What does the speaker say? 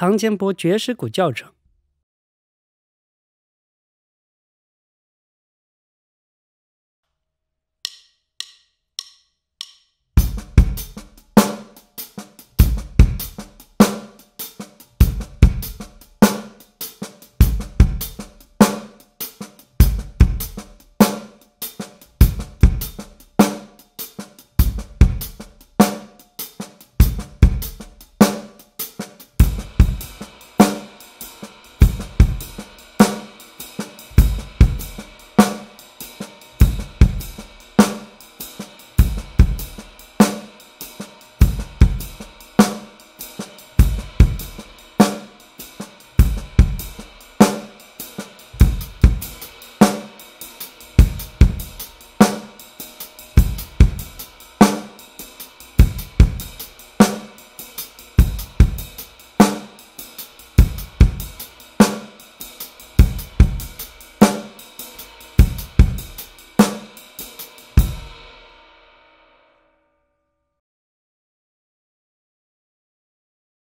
唐建波爵士鼓教程。